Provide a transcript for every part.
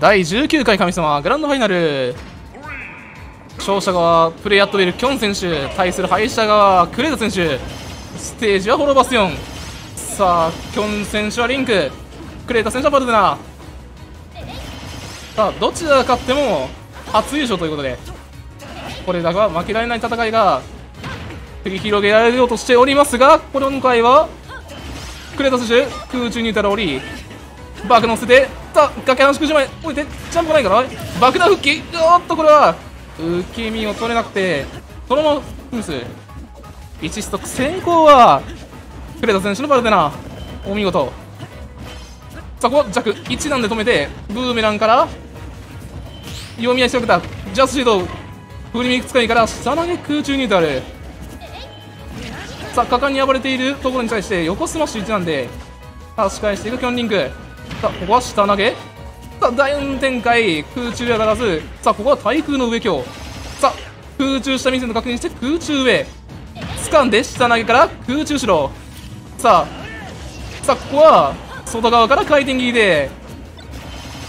第19回神様グランドファイナル。勝者側プレイヤットウェルキョン選手対する敗者側クレータ選手。ステージはホロバスヨンさあキョン選手はリンク。クレータ選手はバルデナ。さあどちらが勝っても初優勝ということでこれだが負けられない戦いが繰り広げられようとしておりますが今回はクレータ選手空中にいたら降り爆乗せてさあ崖の縮小前置いてジャンプないかな？爆弾復帰？おっとこれは。受け身を取れなくてそのままフムス。1ストック。先行はクレタ選手のバルデナ。お見事。さあここ弱。1段で止めてブーメランから読み合いしておけた。ジャスシード振り向き使いから下投げ空中ニュートラル。さあ果敢に暴れているところに対して横スマッシュ1なんで差し返していくキョンリンクさあここは下投げさあ大運展開空中上がらずさあここは対空の上強さあ空中下水の確認して空中上掴んで下投げから空中後ろさあさあここは外側から回転切りで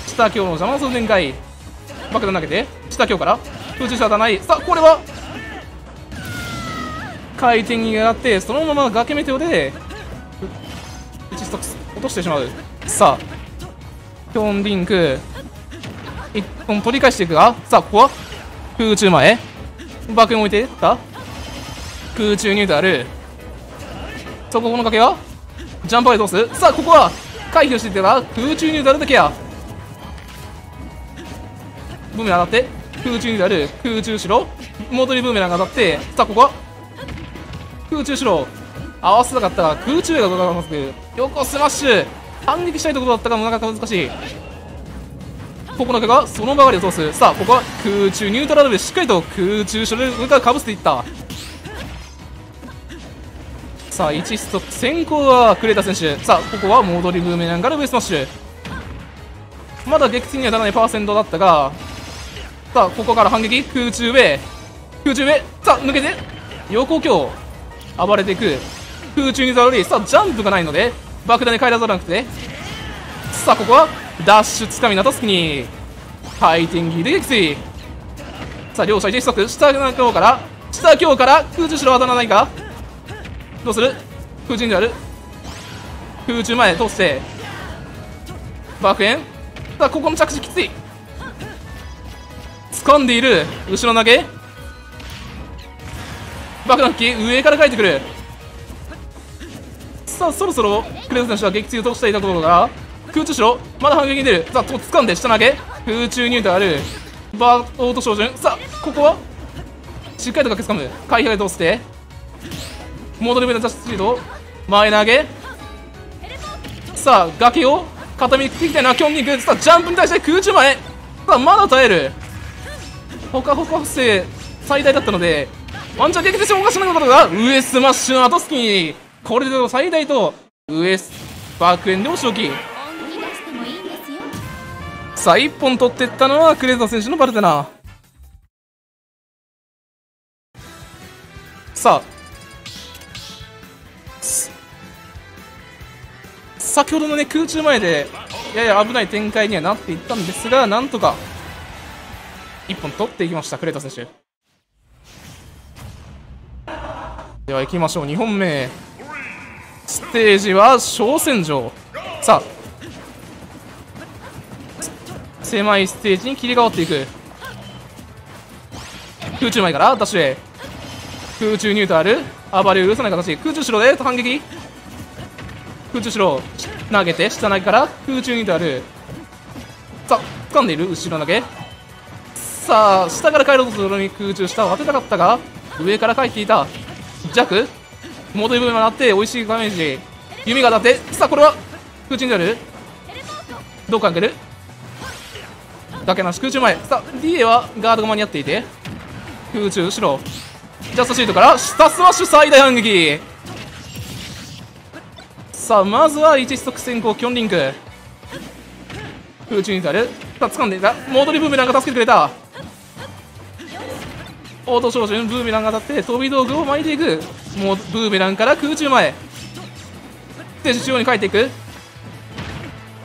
下強の邪魔する展開爆弾投げて下強から空中下当たないさあこれは回転に上がってそのまま崖メテオで1ストック落としてしまうさあキョンリンク1本取り返していく。がさあここは？空中前。爆弾置いてた？空中ニュートラルそここの崖は？ジャンプアイどうすさあここは？回避をしていってから？空中ニュートラルでケアブーメラン当たって空中ニュートラル空中後ろ。戻りブーメランが当たってさあここは？空中後ろ。合わせたかったが空中がかかります。横スマッシュ。反撃したいところだったがなかなか難しい。ここのがその場上がりを通すさあここは空中ニュートラルでしっかりと空中後ろで上からかぶせていった。さあ1ストック先行はクレータ選手。さあここは戻りブーメランから上スマッシュ。まだ撃墜にはならないパーセントだったがさあここから反撃。空中上空中上さあ抜けて。横強。暴れていく。空中にざるりさあジャンプがないので。爆弾に帰らざらなくて。さあここはダッシュつかみなたすきに。回転切りで撃墜。さあ両者1ストック下強から下強から空中後ろ当たらないか。どうする？空中にある。空中前通して。爆炎。さあここの着地きつい。掴んでいる。後ろ投げ。爆弾機上から帰ってくる。さあそろそろクレート選手は撃墜を通していたところから空中しろまだ反撃に出る。さあと掴んで下投げ。空中ニュートラルバーオート照準。さあここはしっかりと駆けつかむ。回避で通して。戻り目のジャストスピード。前投げ。さあ崖を固めてきたいな。キョンニング。さあジャンプに対して空中前。さあまだ耐える。ほかほか補正最大だったのでワンチャン撃てしてもおかしなことが上スマッシュの後スキにこれで最大と上爆炎でお仕置きさあ1本取っていったのはクレーザー選手のバルテナ。さあ先ほどのね空中前でやや危ない展開にはなっていったんですがなんとか1本取っていきましたクレーター選手。では行きましょう2本目ステージは小戦場。さあ。狭いステージに切り替わっていく。空中前からダッシュへ。空中ニュートラル。暴れを許さない形。空中後ろで反撃。空中後ろ投げて下投げから空中ニュートラル。さあ掴んでいる。後ろ投げ。さあ下から帰ろうとするのに空中下を当てたかったが上から帰っていた。弱戻り部分がなって美味しいダメージ弓が当たって。さあこれは空中になる。どう考える。崖なし空中前。さあ DA はガードが間に合っていて。空中後ろ。ジャストシールドから下スマッシュ最大反撃さあまずは1ストック先行キョンリンク。空中に至る。さあ掴んでいた。戻りブーメランが助けてくれた。オート照準ブーメランが当たって飛び道具を巻いていく。もうブーメランから空中前。ステージ中央に帰っていく。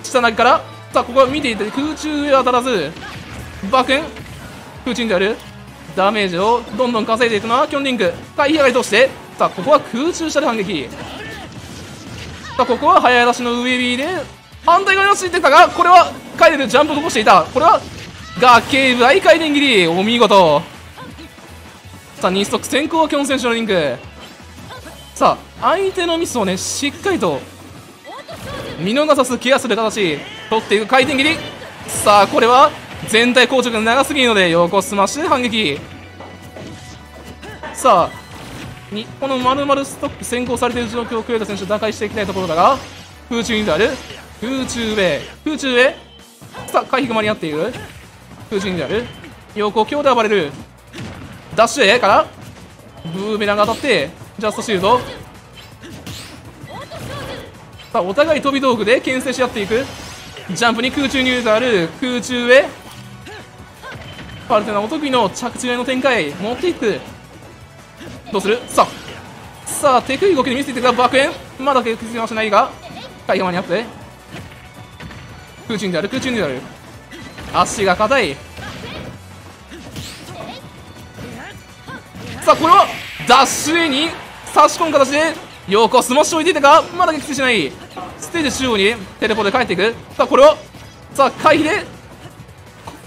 下投げから。さあここは見ていて空中へ当たらず。バクン。空中にある。ダメージをどんどん稼いでいくのはキョンリンク回避上がり通して。さあここは空中下で反撃。さあここは早出しの上 B で。反対側に走ってたがこれは帰れるジャンプを残していた。これは崖大回転切り。お見事。さあ2ストック先行はキョン選手のリンク。さあ相手のミスをねしっかりと見逃さずケアする形取っていく回転切り。さあこれは全体硬直が長すぎるので横スマッシュで反撃。さあにこの丸々ストック先行されている状況をクレータ選手打開していきたいところだが空中にある空中上空中上さあ回避が間に合っている。空中にある横強で暴れる。ダッシュ A からブーメランが当たってジャストシールドさあお互い飛び道具で牽制し合っていく。ジャンプに空中に入れてある。空中へ。パルテナお得意の着地への展開。持っていく。どうする？さあ。さあ手首動きで見せていく。が爆炎まだ決断はしないが。回避間に合って。空中にある空中にある。足が硬い。さあこれはダッシュ A に差し込む形で横スマッシュ置いていたがまだ撃墜しない。ステージ中央にテレポで帰っていく。さあこれをさあ回避で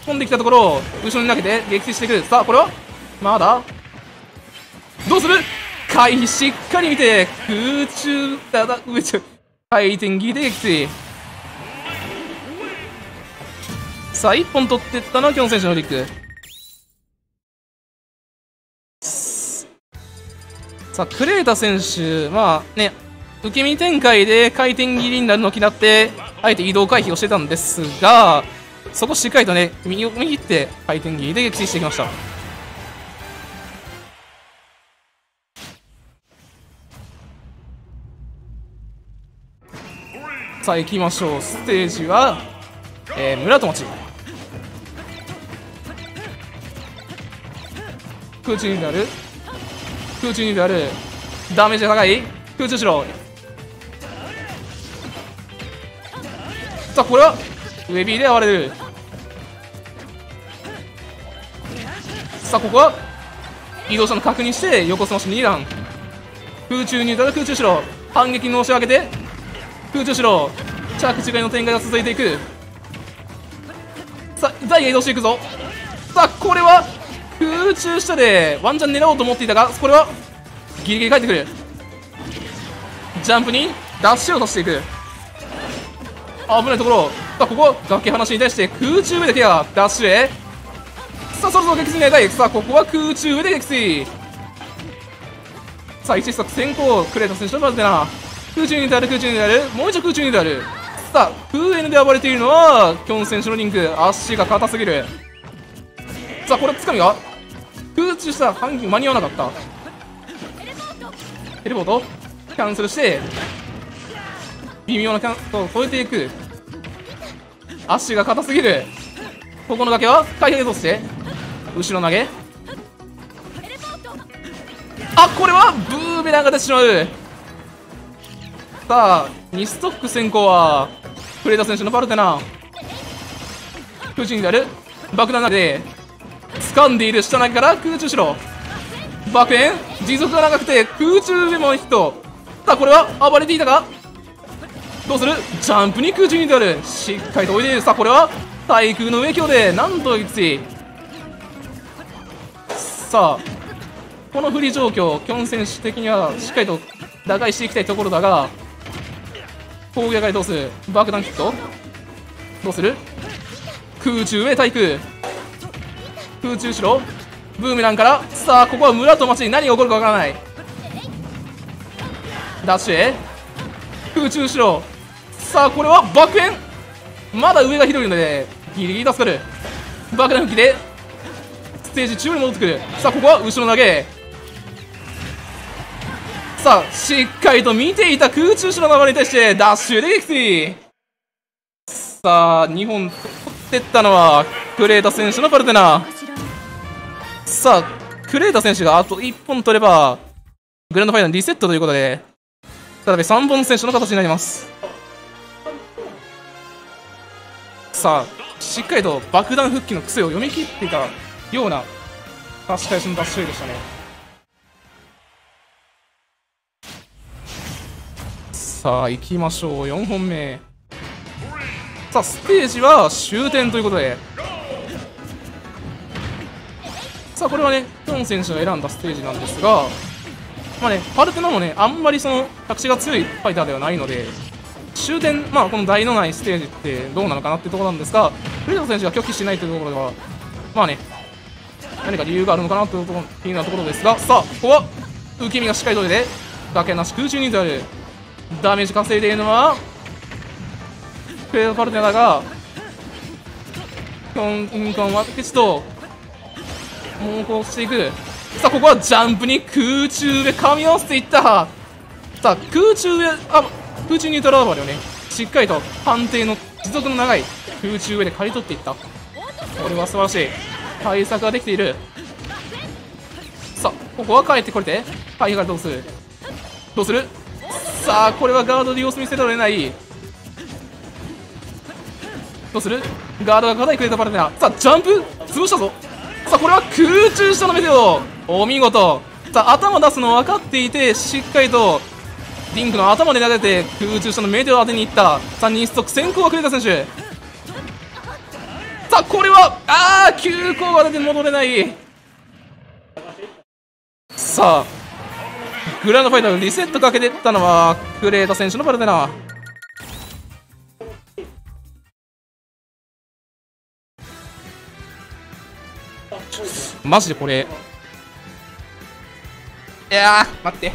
飛んできたところを後ろに投げて撃墜していく。さあこれはまだどうする？回避しっかり見て空中だだ上中。回転切りで撃墜。さあ1本取ってったのはキョン選手のフリック。さあ、クレータ選手、まあね、受け身展開で回転切りになるのを嫌って、あえて移動回避をしてたんですが、そこしっかりとね、右を右って回転切りで撃墜してきました。さあ行きましょうステージは、えー、村戸町空中になる空中にであるダメージが高い空中しろさあこれはウェビーで暴れるさあここは移動者の確認して横スマッシュ2段空中にいたら空中しろ反撃の押し上げて空中しろ着地外の展開が続いていくさあ台が移動していくぞさあこれは空中下でワンチャン狙おうと思っていたがこれはギリギリ帰ってくる。ジャンプにダッシュをさせていく。危ないところ。さあここ崖話に対して空中上でケアダッシュへ。さあそろそろ撃墜になりたい。さあここは空中上で撃墜。さあ一足先行クレート選手のバルテナ空中にである空中にであるもう一度空中にであるさあ空 N で暴れているのはキョン選手のリンク。足が硬すぎる。さあこれつかみが？空中した反撃間に合わなかった。テレポート。キャンセルして微妙なキャントを超えていく。足が硬すぎる。ここの崖は回避として。後ろ投げ。あこれはブーメランが出てしまう。さあ2ストック先行はプレータ選手のパルテナ空中になる爆弾投げで。掴んでいる下投げから空中しろ爆炎持続が長くて空中でもヒット。さあこれは暴れていたがどうする？ジャンプに空中に出る。しっかりと置いているさあこれは対空の影響でなんと撃墜さあこの不利状況キョン選手的にはしっかりと打開していきたいところだが攻撃がどうする？爆弾ヒット。どうする？空中へ対空。空中後ろ。ブーメランから。さあここは村と町に何が起こるかわからない。ダッシュへ。空中後ろ。さあこれは爆炎。まだ上が広いのでギリギリ助かる。爆弾吹きで。ステージ中央に戻ってくる。さあここは後ろ投げ。さあしっかりと見ていた空中後ろの流れに対してダッシュで撃墜。さあ2本取ってったのはクレータ選手のパルテナ。ーさあ、クレータ選手があと1本取れば、グランドファイナルリセットということで、再び3本選手の形になります。さあしっかりと爆弾復帰の癖を読み切っていたような差し返しのダッシュでしたね。さあ行きましょう。4本目。さあステージは終点ということでさあこれはねピョン選手が選んだステージなんですがまあねパルテナもねあんまりその着地が強いファイターではないので終点、まあ、この台のないステージってどうなのかなっていうところなんですがフレド選手が拒否しないというところではまあね何か理由があるのかなというところ気になるところですがさあここは受け身がしっかりと出て崖なし空中にある。ダメージ稼いでいるのはフレド・パルテナがコンコンはピチと猛攻していくさあここはジャンプに空中で噛み合わせていった。さあ空中であ空中ニュートラルバルをね。しっかりと判定の持続の長い空中上で刈り取っていった。これは素晴らしい。対策ができている。さあここは帰ってこれて。はいがどうする？どうする？さあこれはガードで様子見せられない。どうする？ガードが硬いくれたパルテナ。さあジャンプ潰したぞ。さあこれは空中下のメテオお見事。さあ頭出すの分かっていてしっかりとリンクの頭で投げて空中下のメテオ当てにいった。3人ストック先行はクレタ選手。さあこれはああ急行が出て戻れない。さあグランドファイナルリセットかけてったのはクレータ選手のバルテナマジでこれ。いや待って。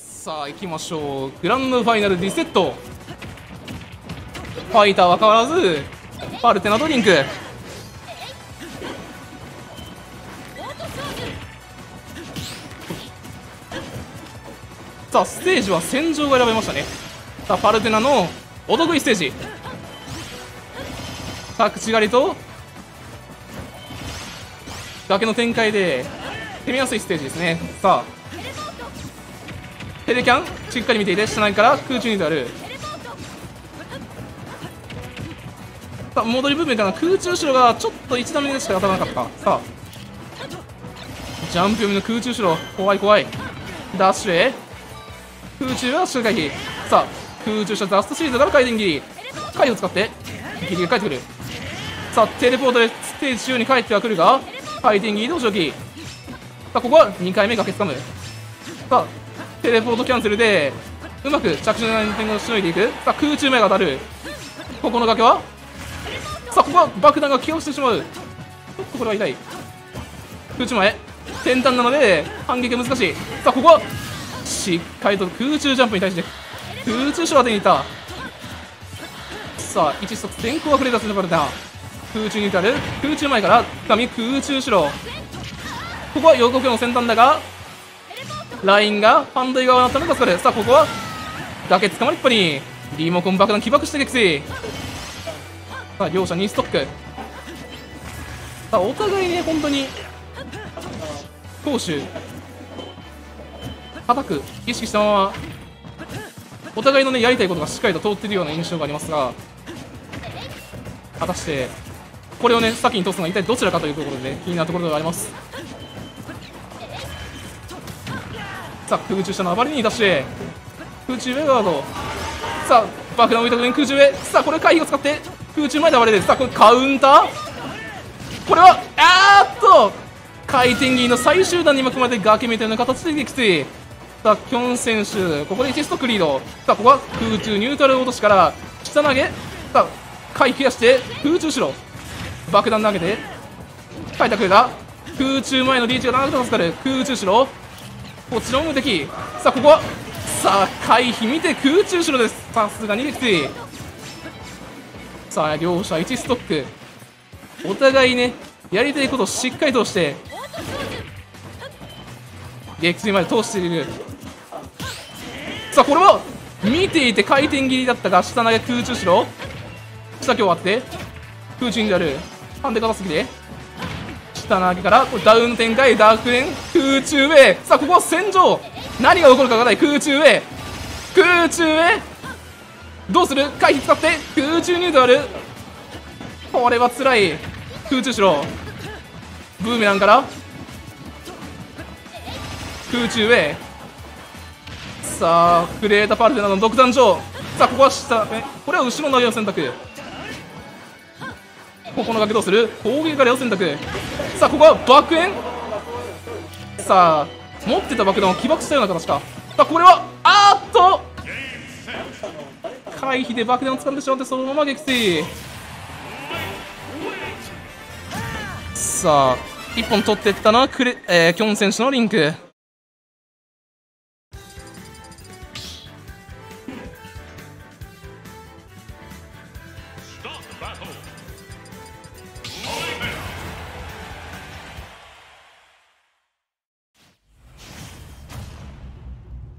さあ行きましょう。グランドファイナルリセット。ファイターは変わらずパルテナドリンク。さあステージは戦場が選べましたね。さあパルテナのお得意ステージ。さあ口狩りと崖の展開で攻めやすいステージですね。さあ。テレキャンしっかり見ていて下内から空中にである。さあ戻り部分から空中後ろがちょっと1段目でしか当たらなかった。さあ。ジャンプ読みの空中後ろ怖い怖い。ダッシュへ。空中は周回避。さあ。空中したザストシリーズから回転切り。回を使って。切りが返ってくる。さあテレポートでステージ中に帰ってはくるが回転切り同士置き。さあここは2回目がけつかむさあテレポートキャンセルでうまく着地のライン点をしのいでいく。さあ空中目が当たる。ここの崖はさあここは爆弾が気をしてしまう。ちょっとこれは痛い。空中前。先端なので反撃が難しい。さあここはしっかりと空中ジャンプに対して空中ショ当てにいった。さあ1ストップ先行はクレーターするバルタ空中に至る。空中前から神空中後ろここは予告の先端だがラインが反対側のため助かるさあここは崖つかまりっぱに。リモコン爆弾起爆して撃墜。さあ両者2ストック。さあお互いね本当に攻守叩く意識したままお互いのねやりたいことがしっかりと通ってるような印象がありますが果たしてこれをね先に通すのは一体どちらかというところでね気になるところではあります。さあ空中下の暴れに出して空中上ガード。さあ爆弾を置いたとに空中上。さあこれ回避を使って空中前で暴れる。さあこれカウンター。これはあーっと回転切りの最終段に巻き込まれて崖みたいな形で撃墜。さあキョン選手ここで1ストクリード。さあここは空中ニュートラル落としから下投げ。さあ回避やして空中後ろ。爆弾投げて書いたくれた空中前のリーチが長く助かる。空中後ろ。こちらも無敵。さあここはさあ回避見て空中後ろです。さすがに撃墜。さあ両者1ストック。お互いねやりたいことをしっかりとして撃墜まで通している。さあこれは見ていて回転切りだったが下投げ空中しろ下今日割って空中になるハンデ硬すぎて下投げからこれダウン展開ダークレン空中へさあここは戦場。何が起こるかわからない空中へ空中へどうする？回避使って。空中ニュートラル。これは辛い。空中しろブーメランから。空中へさあクレーターパルテナの独壇場。さあここは下えこれは後ろ投げを選択。ここの崖どうする？攻撃からを選択。さあここは爆炎さあ持ってた爆弾を起爆したような形か。さあこれはあーっと！回避で爆弾を掴んでしまってそのまま撃墜。さあ1本取っていったのはクレ、えー、キョン選手のリンク。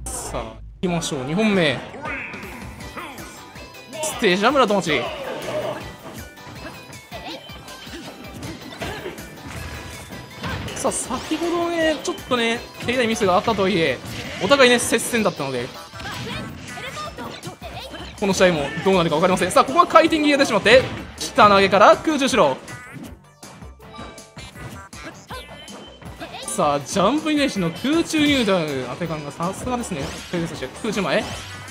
さあいきましょう。2本目。ステージは村友達さあ先ほどねちょっとね手痛いミスがあったとはいえお互いね接戦だったのでこの試合もどうなるか分かりません。さあここは回転切りが出てしまって下投げから空中しろさあジャンプイメージの空中入団。当て感がさすがですね。空中前。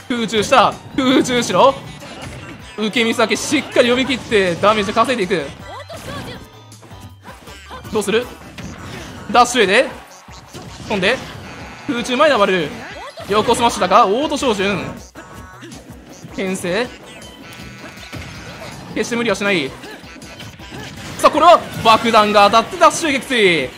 空中下。空中しろ。受け身先しっかり読み切ってダメージ稼いでいく。どうする？ダッシュへで。飛んで。空中前に暴れる。横スマッシュだがオート照準。牽制。決して無理はしない。さあこれは爆弾が当たってダッシュ撃墜。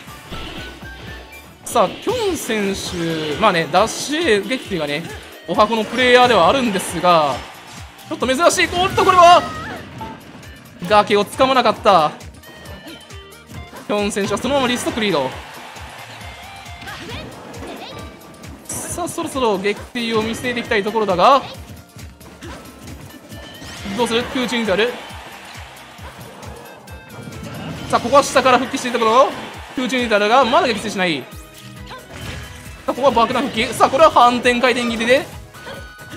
さあキョン選手まあねダッシュ撃墜がねお箱のプレイヤーではあるんですがちょっと珍しいおっとこれは。崖をつかまなかった。ヒョン選手はそのままリストクリード。さあそろそろ撃墜を見据えていきたいところだが。どうする？空中にあるさあここは下から復帰していたところ。空中に至るがまだ撃墜しない。さあここは爆弾復帰。さあこれは反転回転切りで。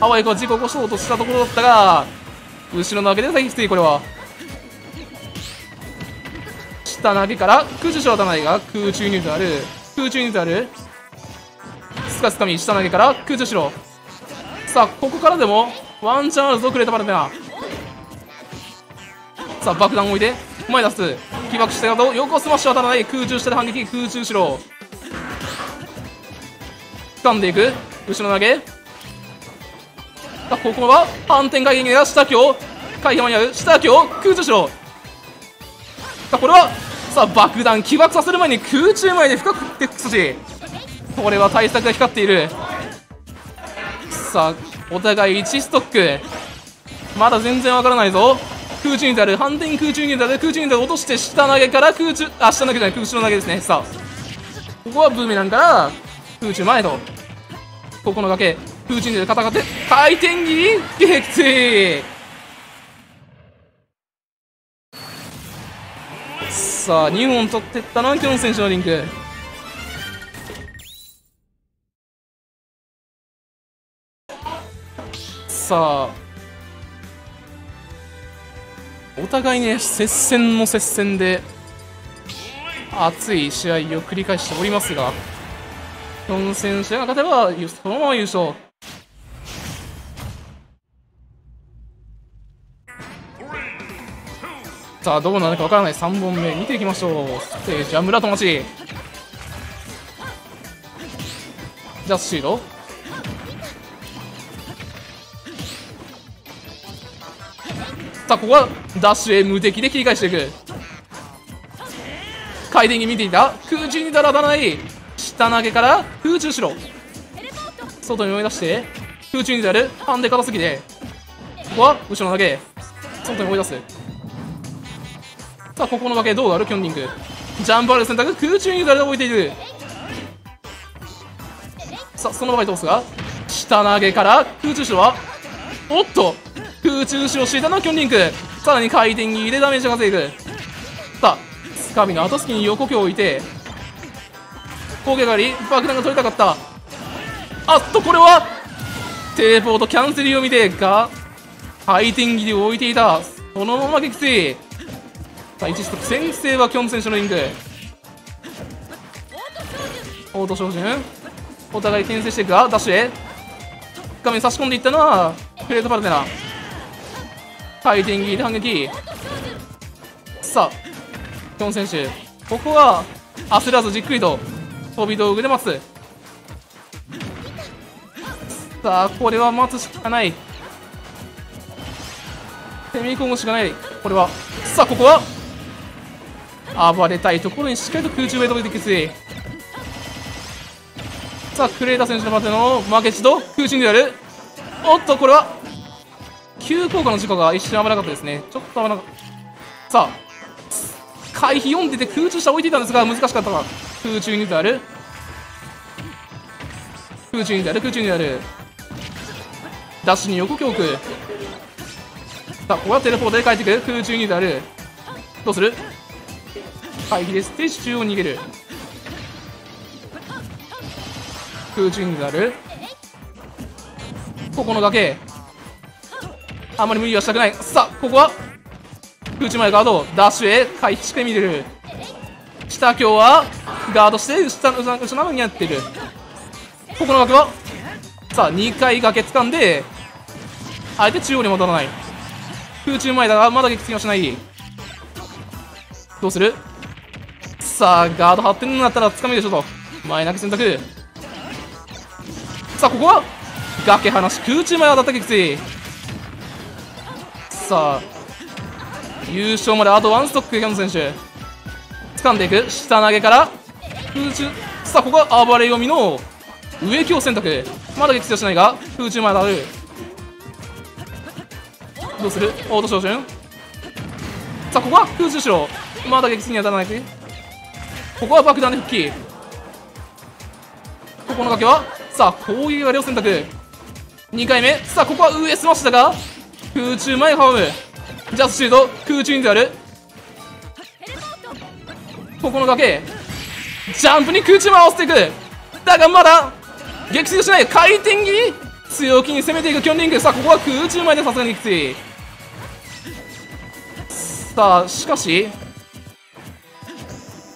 あわよく事故起こそうとしたところだったが後ろのわけで再撃墜これは。下投げから空中小頭投げが空中にある。空中にある。スカスカミ下投げから空中しろさあここからでもワンチャンあるぞクレートパルテナさあ爆弾を置いて前出す。起爆したと横スマッシュ当たらない。空中下で反撃空中しろ掴んでいく。後ろ投げ。ここは反転回撃が下強回避間に合う。下強空中しろ。さあこれはさあ爆弾起爆させる前に空中前で深くってくし。これは対策が光っている。さあお互い1ストック。まだ全然わからないぞ。空中に至る反転空中に至る空中に至る落として下投げから空中あ下投げじゃない空中投げですね。さあここはブーメランから空中前と。ここの崖。空中に出る肩がって回転切り撃墜さあ2本取ってったのはキョン選手のリンク。さあお互いね接戦の接戦で熱い試合を繰り返しておりますがキョン選手が勝てばそのまま優勝。さあどうなるかわからない。3本目見ていきましょう。ステージは村友達。ジャスシードさあここはダッシュへ無敵で切り返していく。回転に見ていた。空中にだらだらない。下投げから空中しろ。外に追い出して空中にやる。ハンデ硬すぎて。ここは後ろ投げ。外に追い出す。さあここの崖どうなる？キョンリング。ジャンプある選択空中に誰で置いているさあその場合通すが下投げから空中手はおっと空中手をしていたのはキョンリンクさらに回転切りでダメージが稼いくさあスカビの後付きに横強を置いて攻撃上がり爆弾が取りたかった。あっとこれはテレポートキャンセル読みでが回転切りを置いていた。そのまま撃墜。さあ1ストップ。先制はキョン選手のリンクオート照準。お互い牽制していくがダッシュへ。画面差し込んでいったのはプレートパルテナ。回転切りで反撃。さあキョン選手。ここは焦らずじっくりと飛び道具で待つ。さあこれは待つしかない。攻め込むしかない。これは。さあここは暴れたいところにしっかりと空中へ飛びてきついさあクレーター選手のまでの負けじと空中にある。おっとこれは急降下の事故が一瞬危なかったですね。ちょっと危なかった。さあ回避読んでて空中下置いていたんですが難しかったか。空中にである。空中にである空中にある。ダッシュに横強く。さあここはテレポートで帰ってくる。空中にである。どうする？回避でステージ中央逃げる。空中にある。ここの崖あまり無理はしたくない。さあここは。空中前ガードダッシュへ回避してみてる。下今日はガードして下の後ろにやってる。ここの枠は。さあ2回崖掴んであえて中央に戻らない。空中前だがまだ撃墜はしない。どうする？さあガード張ってんのだったら掴みでしょと。前投げ選択。さあここは崖離し空中前当たった撃墜さあ優勝まであとワンストックキャン選手。掴んでいく。下投げから空中。さあここは暴れ読みの上強選択。まだ撃墜はしないが空中前当たる。どうする？オート照準。さあここは空中しろまだ撃墜に当たらない。ここは爆弾で復帰。ここの崖は？さあ攻撃が両選択。2回目。さあここは上スマッシュだが？空中前ファーム。ジャスシュード空中にであるここの崖。ジャンプに空中回していく。だがまだ撃墜しない。回転切り。強気に攻めていく。キョンリング。さあここは空中前でさすがに撃墜さあしかし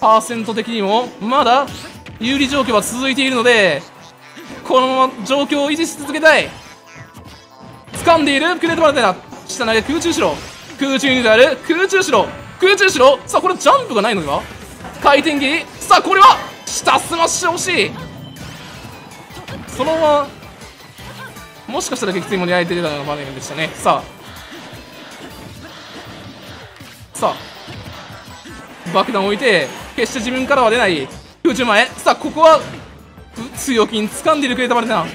パーセント的にもまだ有利状況は続いているのでこのまま状況を維持し続けたい。掴んでいる。クレートマルテナ下投げ空中しろ空中にある。空中しろ空中しろさあこれジャンプがないのでは回転切り。さあこれは下スマッシュ惜しい。そのままもしかしたら撃墜も狙えてたような場面でしたね。さあ。さあ。爆弾置いて決して自分からは出ない。空中前さあここは強気に掴んでいるクレーターバレな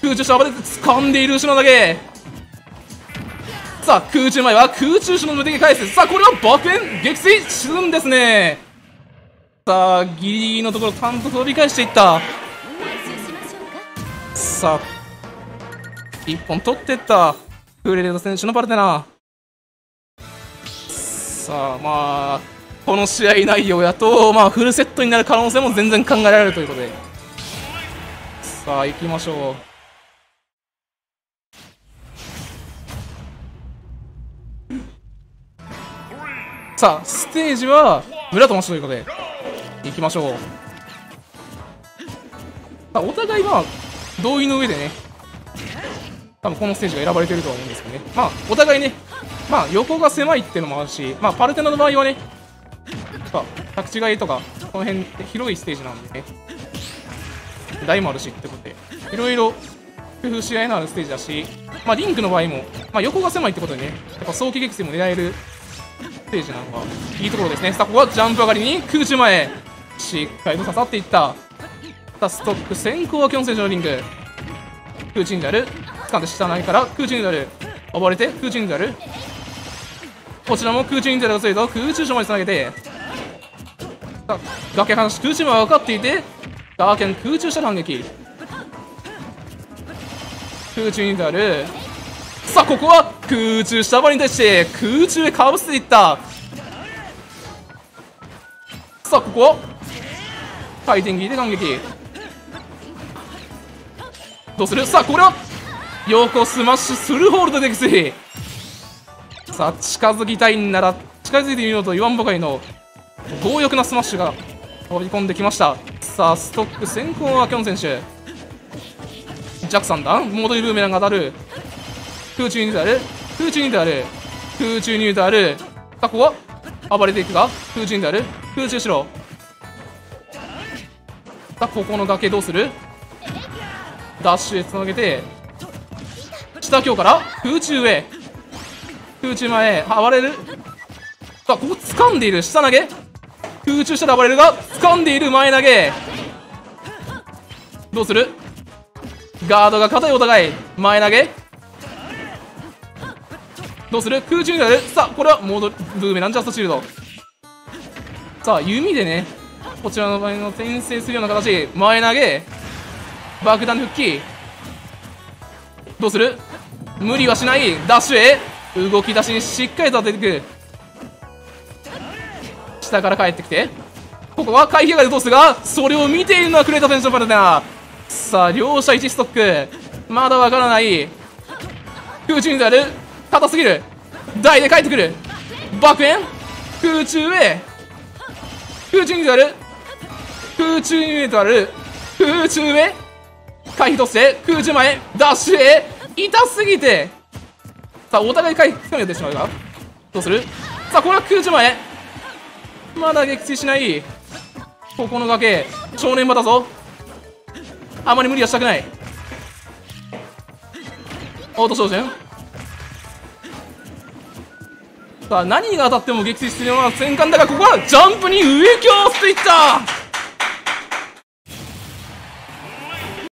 空中下暴れて掴んでいる後ろ投げ。さあ空中前は空中種の無敵返す。さあこれは爆炎撃墜するんですね。さあギリギリのところちゃんと飛び返していった。さあ1本取ってった。フレレド選手のパルテナ。さあまあこの試合内容やと、まあ、フルセットになる可能性も全然考えられるということで。さあ行きましょう。さあステージは村友氏ということで。いきましょう。さあお互いは同意の上でね。多分このステージが選ばれてるとは思うんですけどね。まあお互いね。まあ横が狭いっていうのもあるしまあパルテナの場合はねまあ着地いとかこの辺って広いステージなんでね。台もあるしってことで。いろいろ工夫し合いのあるステージだしまあリンクの場合も、まあ、横が狭いってことでねやっぱ早期撃墜も狙えるステージなのがいいところですね。さあここはジャンプ上がりに空中前しっかりと刺さっていった。さあストック先行はキョン選手のリング。空中になる。掴んで下投げから空中になる。暴れて空中になる。こちらも空中に出ると空中所までつなげて崖話空中まで分かっていてガーケン空中下反撃。空中にある。さあここは空中下場に対して空中へかぶせていった。さあここは回転切りで感激どうする？さあこれは横スマッシュスルーホールドできすぎさあ近づきたいんなら近づいてみようと言わんばかりの強欲なスマッシュが飛び込んできました。さあストック先行はキョン選手。ジャクさんだ。戻りブーメランが当たる。空中にである。空中にである。空中にである。過去は暴れていくが空中にである。空中しろ。さあここの崖どうする？ダッシュへつなげて。下強から空中へ。空中前へ暴れる。さあここ掴んでいる。下投げ。空中したら暴れるが掴んでいる前投げ。どうする？ガードが硬いお互い。前投げ。どうする？空中になる。さあこれはモードブーメランジャストシールド。さあ弓でねこちらの場合の転生するような形。前投げ。爆弾復帰。どうする？無理はしない。ダッシュへ。動き出しにしっかりと当てていく。下から帰ってきて。ここは回避がでどうすがそれを見ているのはクレータテンションパルださあ両者1ストック。まだわからない。空中にある。硬すぎる。台で帰ってくる。爆炎。空中へ。空中にある。空中にある。空中へ。回避として空中前ダッシュへ。痛すぎて。さあお互い回避不可になってしまうが。どうする？さあこれは空中前まだ撃墜しない。ここの崖少年場だぞ。あまり無理はしたくない。オート照準さあ何が当たっても撃墜するような戦艦だがここはジャンプに上京していった。